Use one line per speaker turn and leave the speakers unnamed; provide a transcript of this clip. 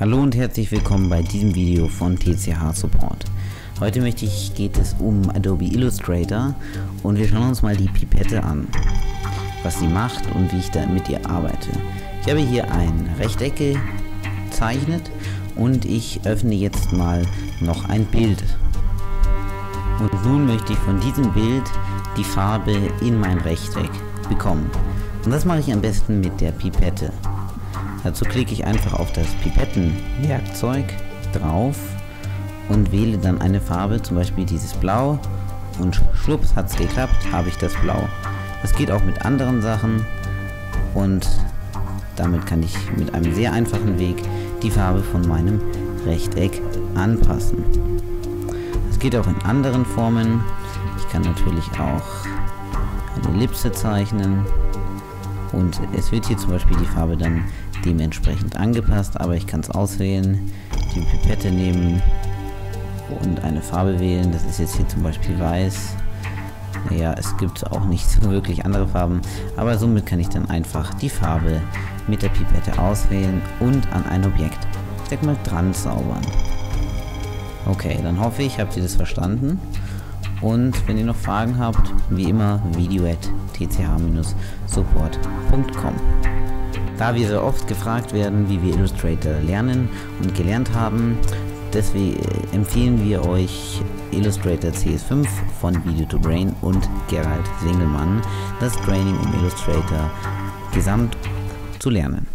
Hallo und herzlich willkommen bei diesem Video von TCH Support. Heute möchte ich, geht es um Adobe Illustrator und wir schauen uns mal die Pipette an, was sie macht und wie ich da mit ihr arbeite. Ich habe hier ein Rechteck gezeichnet und ich öffne jetzt mal noch ein Bild. Und nun möchte ich von diesem Bild die Farbe in mein Rechteck bekommen. Und das mache ich am besten mit der Pipette. Dazu klicke ich einfach auf das Pipettenwerkzeug drauf und wähle dann eine Farbe, zum Beispiel dieses Blau und schwupps hat es geklappt, habe ich das Blau. Das geht auch mit anderen Sachen und damit kann ich mit einem sehr einfachen Weg die Farbe von meinem Rechteck anpassen. Das geht auch in anderen Formen. Ich kann natürlich auch eine Ellipse zeichnen und es wird hier zum Beispiel die Farbe dann dementsprechend angepasst, aber ich kann es auswählen, die Pipette nehmen und eine Farbe wählen. Das ist jetzt hier zum Beispiel weiß. Naja, es gibt auch nicht so wirklich andere Farben, aber somit kann ich dann einfach die Farbe mit der Pipette auswählen und an ein Objekt, sag mal, dran zaubern. Okay, dann hoffe ich, habt ihr das verstanden. Und wenn ihr noch Fragen habt, wie immer, video at tch-support.com. Da wir so oft gefragt werden, wie wir Illustrator lernen und gelernt haben, deswegen empfehlen wir euch Illustrator CS5 von Video to Brain und Gerald Singelmann, das Training um Illustrator gesamt zu lernen.